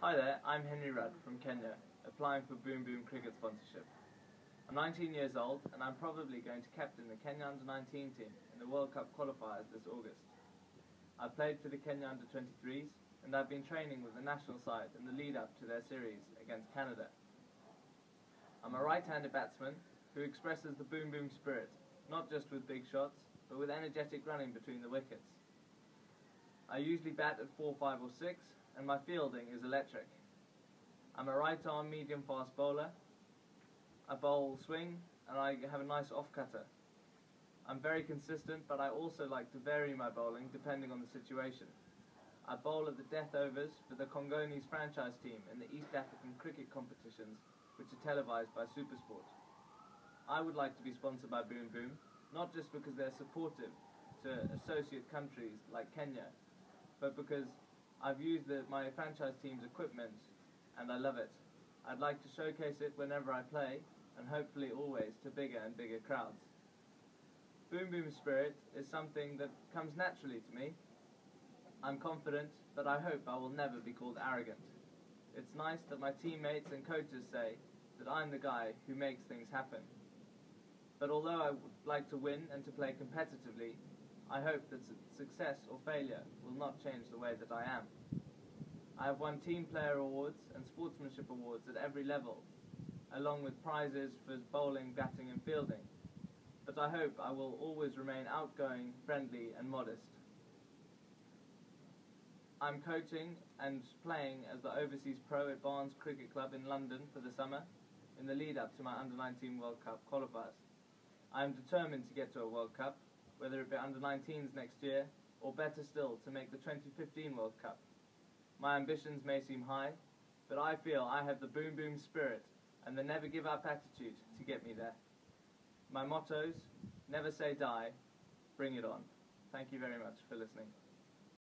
Hi there, I'm Henry Rudd from Kenya, applying for Boom Boom cricket sponsorship. I'm 19 years old and I'm probably going to captain the Kenya under-19 team in the World Cup qualifiers this August. I've played for the Kenya under-23s and I've been training with the national side in the lead up to their series against Canada. I'm a right-handed batsman who expresses the boom boom spirit, not just with big shots, but with energetic running between the wickets. I usually bat at 4, 5 or 6 and my fielding is electric. I'm a right arm medium fast bowler. I bowl swing and I have a nice off cutter. I'm very consistent, but I also like to vary my bowling depending on the situation. I bowl at the death overs for the Kongonis franchise team in the East African cricket competitions, which are televised by Supersport. I would like to be sponsored by Boom Boom, not just because they're supportive to associate countries like Kenya, but because I've used the, my franchise team's equipment and I love it. I'd like to showcase it whenever I play and hopefully always to bigger and bigger crowds. Boom Boom spirit is something that comes naturally to me. I'm confident, but I hope I will never be called arrogant. It's nice that my teammates and coaches say that I'm the guy who makes things happen. But although I would like to win and to play competitively, I hope that success or failure will not change the way that I am. I have won Team Player Awards and Sportsmanship Awards at every level, along with prizes for bowling, batting and fielding. But I hope I will always remain outgoing, friendly and modest. I'm coaching and playing as the Overseas Pro at Barnes Cricket Club in London for the summer, in the lead up to my Under-19 World Cup qualifiers. I am determined to get to a World Cup, whether it be Under-19s next year, or better still, to make the 2015 World Cup. My ambitions may seem high, but I feel I have the boom boom spirit and the never give up attitude to get me there. My mottos, never say die, bring it on. Thank you very much for listening.